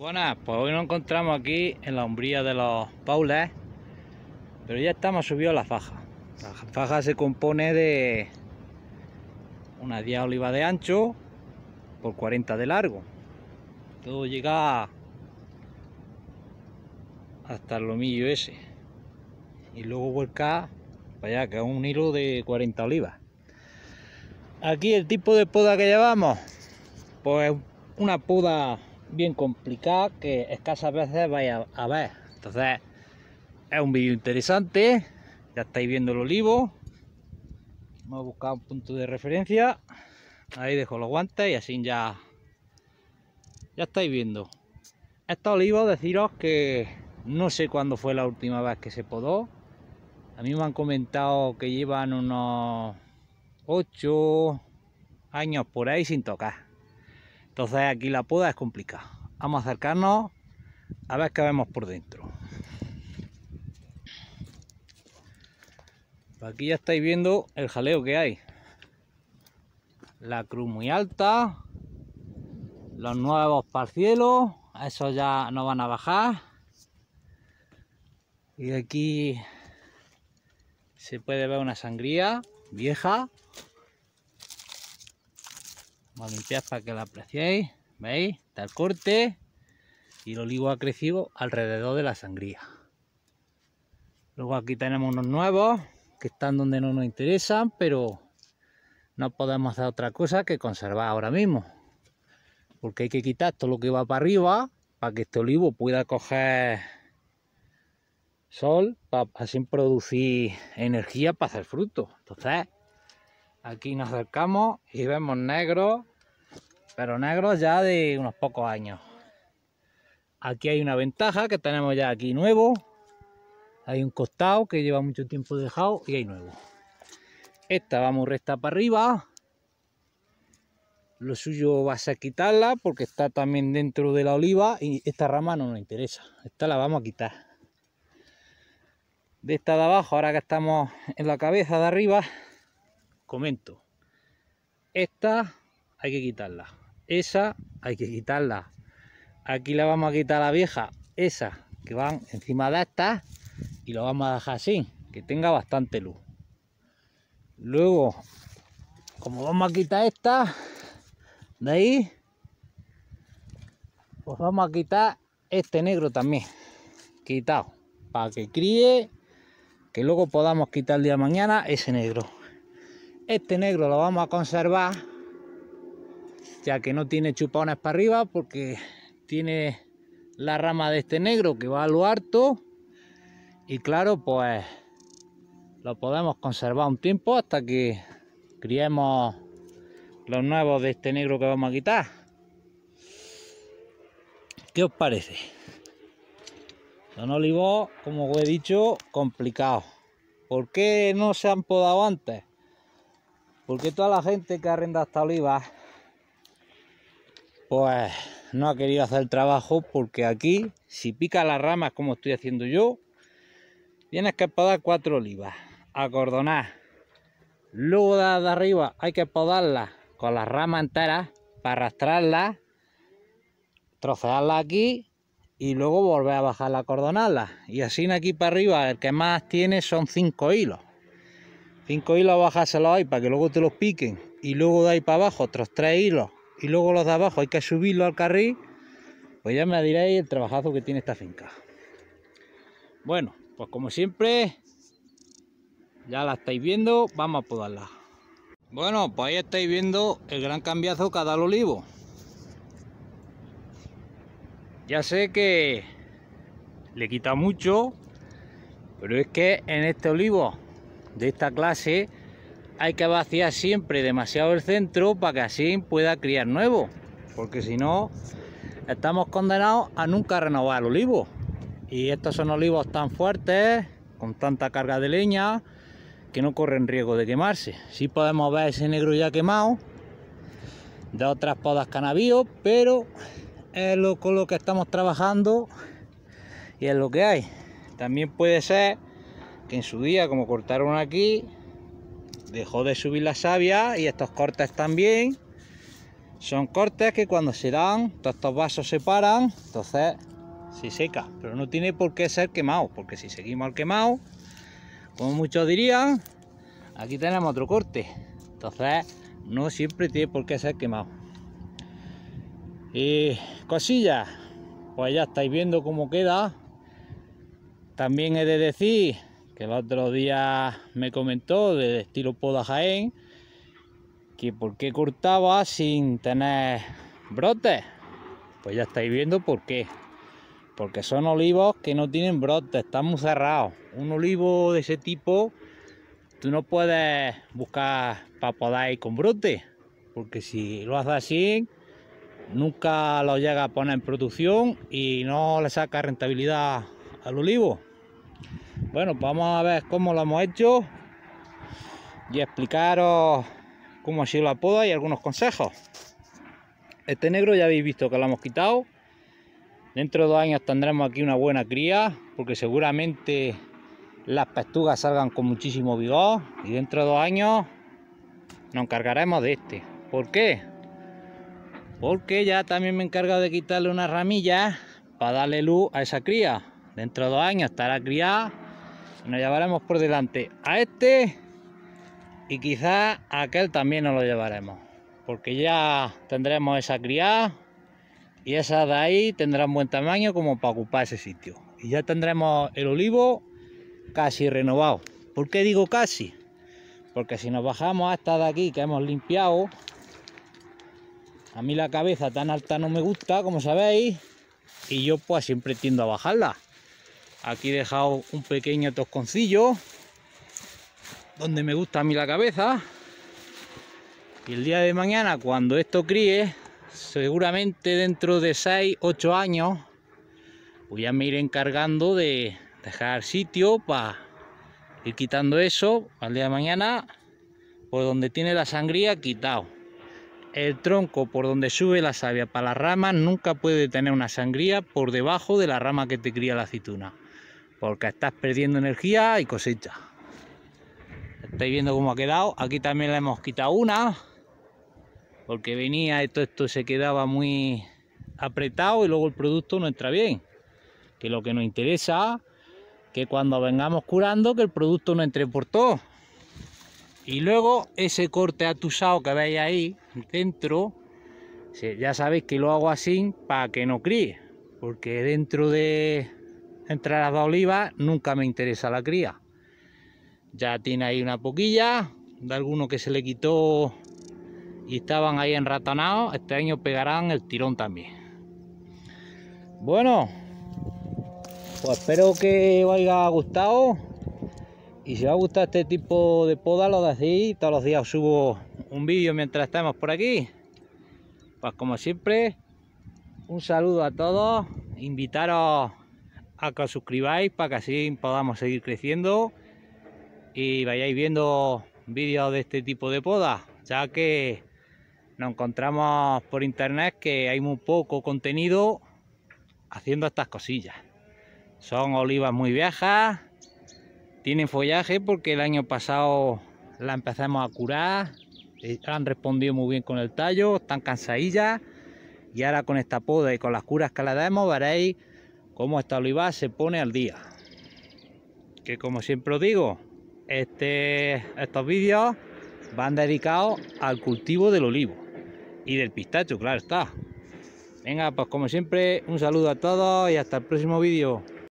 Buenas, pues hoy nos encontramos aquí en la umbría de los paules, pero ya estamos subidos a la faja. La faja se compone de una 10 oliva de ancho por 40 de largo. Todo llega hasta el lomillo ese. Y luego vuelca para allá, que es un hilo de 40 olivas. Aquí el tipo de poda que llevamos, pues una poda bien complicada que escasas veces vais a, ver. Entonces, es un vídeo interesante. Ya estáis viendo el olivo. Hemos buscado un punto de referencia. Ahí dejo los guantes y así ya, ya estáis viendo. Estos olivos, deciros que no sé cuándo fue la última vez que se podó. A mí me han comentado que llevan unos 8 años por ahí sin tocar. Entonces aquí la poda es complicada. Vamos a acercarnos a ver qué vemos por dentro. Aquí ya estáis viendo el jaleo que hay. La cruz muy alta. Los nuevos parcielos. Esos ya no van a bajar. Y aquí se puede ver una sangría vieja Vamos limpiar para que la apreciéis. ¿Veis? Está el corte y el olivo ha crecido alrededor de la sangría. Luego aquí tenemos unos nuevos que están donde no nos interesan, pero no podemos hacer otra cosa que conservar ahora mismo. Porque hay que quitar todo lo que va para arriba para que este olivo pueda coger sol para así producir energía para hacer fruto. Entonces, aquí nos acercamos y vemos negros pero negros ya de unos pocos años. Aquí hay una ventaja que tenemos ya aquí nuevo. Hay un costado que lleva mucho tiempo dejado y hay nuevo. Esta vamos recta para arriba. Lo suyo va a ser quitarla porque está también dentro de la oliva y esta rama no nos interesa. Esta la vamos a quitar. De esta de abajo, ahora que estamos en la cabeza de arriba, comento. Esta hay que quitarla esa hay que quitarla. Aquí le vamos a quitar la vieja, esa que van encima de estas y lo vamos a dejar así, que tenga bastante luz. Luego, como vamos a quitar esta de ahí, pues vamos a quitar este negro también, quitado, para que críe, que luego podamos quitar el día de mañana ese negro. Este negro lo vamos a conservar ya que no tiene chupones para arriba porque tiene la rama de este negro que va a lo harto y claro pues lo podemos conservar un tiempo hasta que criemos los nuevos de este negro que vamos a quitar ¿qué os parece? son olivos como os he dicho complicados ¿por qué no se han podado antes? porque toda la gente que arrenda esta oliva pues no ha querido hacer el trabajo porque aquí, si pica las ramas como estoy haciendo yo, tienes que podar cuatro olivas, acordonar. Luego de, arriba hay que podarlas con las ramas enteras para arrastrarlas, trocearlas aquí y luego volver a bajar la acordonarlas. Y así aquí para arriba el que más tiene son cinco hilos. Cinco hilos bajárselos ahí para que luego te los piquen y luego de ahí para abajo otros tres hilos y luego los de abajo hay que subirlo al carril, pues ya me diréis el trabajazo que tiene esta finca. Bueno, pues como siempre, ya la estáis viendo, vamos a podarla. Bueno, pues ahí estáis viendo el gran cambiazo que ha el olivo. Ya sé que le quita mucho, pero es que en este olivo de esta clase hay que vaciar siempre demasiado el centro para que así pueda criar nuevo, porque si no estamos condenados a nunca renovar el olivo. Y estos son olivos tan fuertes, con tanta carga de leña, que no corren riesgo de quemarse. Sí podemos ver ese negro ya quemado, de otras podas canavíos, pero es lo con lo que estamos trabajando y es lo que hay. También puede ser que en su día, como cortaron aquí, dejó de subir la savia y estos cortes también son cortes que cuando se dan, todos estos vasos se paran, entonces se seca, pero no tiene por qué ser quemado, porque si seguimos al quemado, como muchos dirían, aquí tenemos otro corte, entonces no siempre tiene por qué ser quemado. Y cosillas, pues ya estáis viendo cómo queda. También he de decir que el otro día me comentó del estilo Poda Jaén que por qué cortaba sin tener brotes. Pues ya estáis viendo por qué. Porque son olivos que no tienen brotes, están muy cerrados. Un olivo de ese tipo, tú no puedes buscar para poder ir con brote. Porque si lo haces así, nunca lo llega a poner en producción y no le saca rentabilidad al olivo. Bueno, vamos a ver cómo lo hemos hecho y explicaros cómo ha sido la poda y algunos consejos. Este negro ya habéis visto que lo hemos quitado. Dentro de dos años tendremos aquí una buena cría, porque seguramente las pestugas salgan con muchísimo vigor. Y dentro de dos años nos encargaremos de este. ¿Por qué? Porque ya también me he encargado de quitarle una ramilla para darle luz a esa cría. Dentro de dos años estará criada nos llevaremos por delante a este y quizás aquel también nos lo llevaremos porque ya tendremos esa cría y esa de ahí tendrán buen tamaño como para ocupar ese sitio. Y ya tendremos el olivo casi renovado. ¿por qué digo casi? porque si nos bajamos a esta de aquí que hemos limpiado a mí la cabeza tan alta no me gusta como sabéis y yo pues siempre tiendo a bajarla aquí he dejado un pequeño tosconcillo donde me gusta a mí la cabeza. Y el día de mañana, cuando esto críe, seguramente dentro de 6, 8 años, voy a me ir encargando de dejar sitio para ir quitando eso al día de mañana, por donde tiene la sangría quitado. El tronco por donde sube la savia para las ramas nunca puede tener una sangría por debajo de la rama que te cría la aceituna, porque estás perdiendo energía y cosecha. Estáis viendo cómo ha quedado. Aquí también le hemos quitado una. Porque venía todo esto se quedaba muy apretado y luego el producto no entra bien. Que lo que nos interesa que cuando vengamos curando que el producto no entre por todo. Y luego ese corte atusado que veis ahí dentro, ya sabéis que lo hago así para que no críe. Porque dentro de entre las dos olivas nunca me interesa la cría. Ya tiene ahí una poquilla de alguno que se le quitó y estaban ahí enratonados. Este año pegarán el tirón también. Bueno, pues espero que os haya gustado. Y si os ha gustado este tipo de poda, lo decís. Todos los días subo un vídeo mientras estamos por aquí. Pues como siempre, un saludo a todos. Invitaros a que os suscribáis para que así podamos seguir creciendo y vayáis viendo vídeos de este tipo de poda, ya que nos encontramos por internet que hay muy poco contenido haciendo estas cosillas. Son olivas muy viejas, tienen follaje porque el año pasado la empezamos a curar, eh, han respondido muy bien con el tallo, están cansadillas y ahora con esta poda y con las curas que le damos veréis cómo esta oliva se pone al día. Que como siempre os digo, este, estos vídeos van dedicados al cultivo del olivo y del pistacho, claro está. Venga, pues como siempre, un saludo a todos y hasta el próximo vídeo.